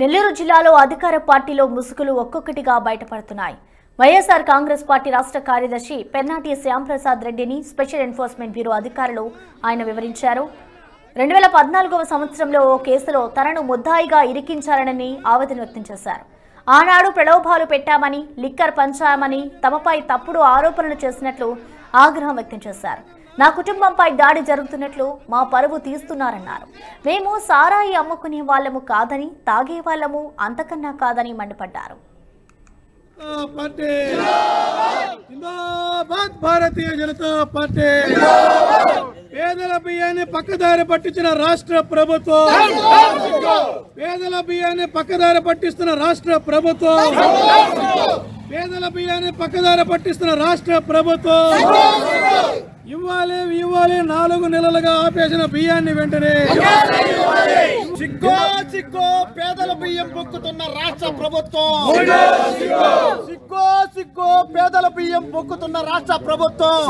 నెల్లూరు జిల్లాలో అధికార పార్టీలో ముసుగులు ఒక్కొక్కటిగా బయటపడుతున్నాయి. వైఎస్ఆర్ కాంగ్రెస్ పార్టీ రాష్ట్ర కార్యదర్శి పెన్నాటి శ్యాంప్రసాద్ రెడ్డిని స్పెషల్ ఎన్ఫోర్స్మెంట్ బ్యూరో అధికారులు ఆయన వివరించారు. రెండు వేల పద్నాలుగవ సంవత్సరంలో ఓ కేసులో తనను ముద్దాయిగా ఇరికించారనని ఆవేదన వ్యక్తం చేశారు. ఆనాడు ప్రలోభాలు పెట్టామని లిక్కర్ పంచామని తమపై తప్పుడు ఆరోపణలు చేసినట్లు ఆగ్రహం వ్యక్తం చేశారు. నా కుటుంబంపై దాడి జరుగుతున్నట్లు మా పరువు తీస్తున్నారన్నారు. మేము సారాయి అమ్ముకునే వాళ్ళము కాదని తాగే వాళ్ళము అంతకన్నా కాదని మండిపడ్డారు. భారతీయ జనతా పార్టీ! పేదల బియ్యాన్ని పక్కదారి పట్టించిన రాష్ట్ర ప్రభుత్వం! పేదల బియ్యాన్ని పక్కదారి పట్టిస్తున్న రాష్ట్ర ప్రభుత్వం. పేదల బియ్యాన్ని పక్కదారి పట్టిస్తున్న రాష్ట్ర ప్రభుత్వం. ఇవ్వాలి ఇవ్వాలి నాలుగు నెలలుగా ఆపేసిన బియ్యాన్ని వెంటనే. సిగ్గో సిగ్గో పేదల బియ్యం బొక్కుతున్న రాష్ట్ర ప్రభుత్వం. సిగ్గో సిగ్గో పేదల బియ్యం పొక్కుతున్న రాష్ట్ర ప్రభుత్వం.